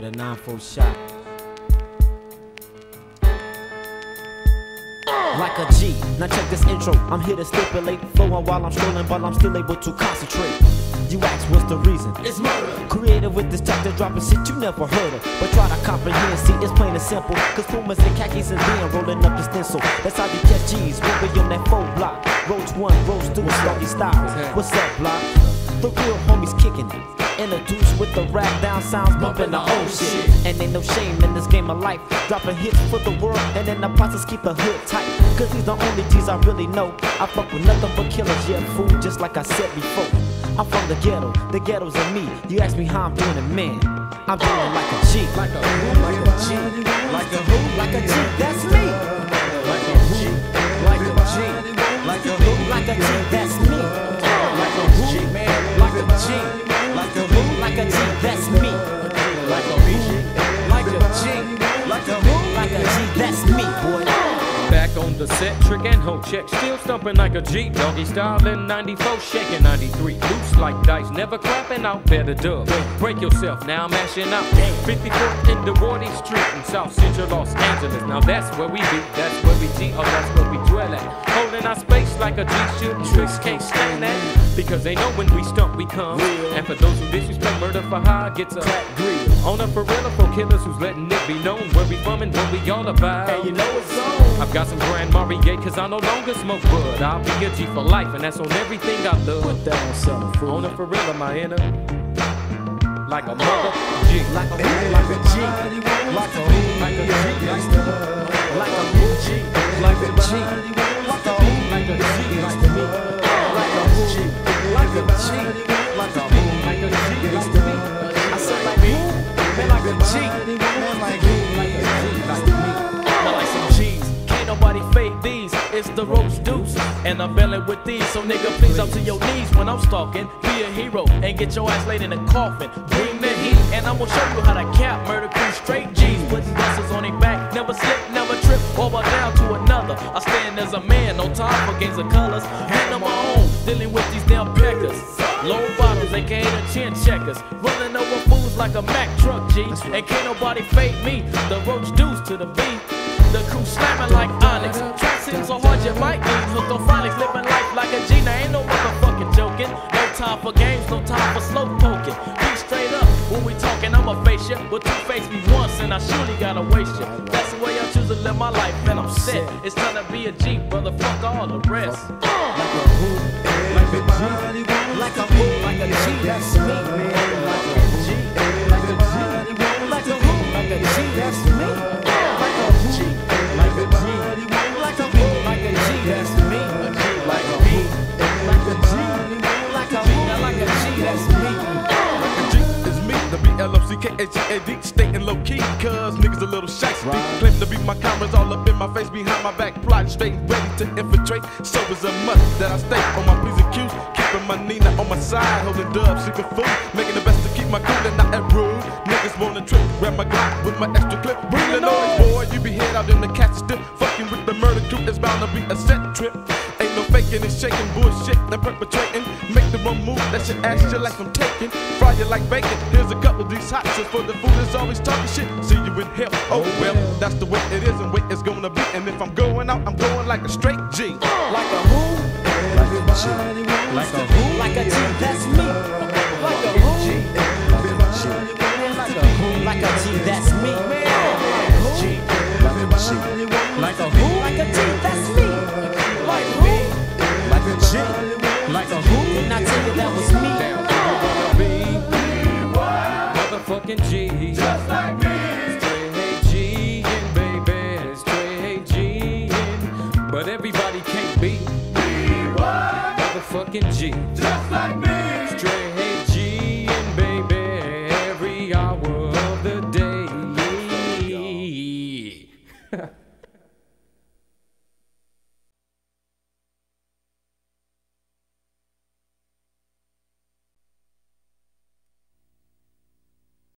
for the 9-4 shot. Like a G. Now check this intro. I'm here to stipulate flowing while I'm strolling, but I'm still able to concentrate. You ask what's the reason? It's murder. Creative with this chapter dropping shit you never heard of. But try to comprehend, see it's plain and simple. Cause Pumas and khakis and then rolling up the stencil. That's how you catch G's. We on that four block. Roach one, roach two, Starky Styles. What's up, block? The real homies kicking it. Introduced with the rap down sounds bumping the old shit. And ain't no shame in this game of life. Dropping hits for the world and in the process keep the hood tight. Cause these the only G's I really know. I fuck with nothing but killers, yeah, fool, just like I said before. I'm from the ghetto, the ghetto's in me. You ask me how I'm doing it, man. I'm doing like a G. Like a who? Like a G. Like a who? Like a G, that's trick and hoe check. Still stumping like a G. Doggy style in 94, shaking 93. Loose like dice, never clapping out. Better dub. Break yourself, now I'm mashing out. 54th in the Wardy Street in South Central Los Angeles. Now that's where we be, that's where we G, oh that's where we dwell at. Holding our space like a G shooting tricks, can't stand that. Because they know when we stump, we come. And for those who disrespect murder for hire, gets a crack grill. On a for real for killers who's letting it be known where we from and what we all about. And you know it's on. I've got some Grand Marnier cause I no longer smoke bud. I'll be a G for life and that's on everything I love. Put that on something, fool. On a for real, am I in a like a mother G. Like a Like a G. Like a who? Like a G. Like a? G. Like a G. Like a who? Like a G. Like the roach deuce. And I'm bailing with these. So nigga, please up to your knees when I'm stalking. Be a hero and get your ass laid in a coffin. Bring the heat and I'm gonna show you how to cap murder crew straight G's. Putting busters on their back. Never slip, never trip, or bow down to another. I stand as a man, no time for games of colors. Hand on my own, dealing with these damn peckers. Low bottles, aka the chin checkers. Running over fools like a Mack truck, G. And can't nobody fake me. The roach deuce to the beat. The crew slamming like Onyx. So hard you might need hooked on phonics. Living life like a G. Now ain't no motherfucking joking. No time for games, no time for slow poking. Be straight up when we talking. I'ma face ya, but you face me once and I surely gotta waste ya. That's the way I choose to live my life, and I'm set. It's time to be a G, brother. Fuck all the rest. Uh. Like a who? Like a G. Like a who? Like a G, that's me, man. B-L-O-C-K-H-E-A-D, staying low key, cuz niggas a little shiesty. Claim to be my cameras all up in my face, behind my back, plotting straight, ready to infiltrate. So it's a must that I stay on my P's and Q's, keeping my Nina on my side, holding dubs, sipping food, making the best to keep my cool and not act rude. Niggas wanna trip, grab my Glock with my extra clip, bring the noise, boy. You be head out in the cat stiff, fucking with the murder crew, it's bound to be a set trip. Ain't and shaking bullshit and perpetrating. Make the wrong move, that shit ass you like I'm taking. Fry you like bacon. Here's a couple of these hot shits for the food that's always talking shit. See you in hell. Oh, oh well, that's the way it is and way it's gonna be. And if I'm going out, I'm going like a straight G. Uh. Like a who? Like a G. Like a who? Like a G, that's me. Like a who? Like a G. G and but everybody can't be motherfucking G.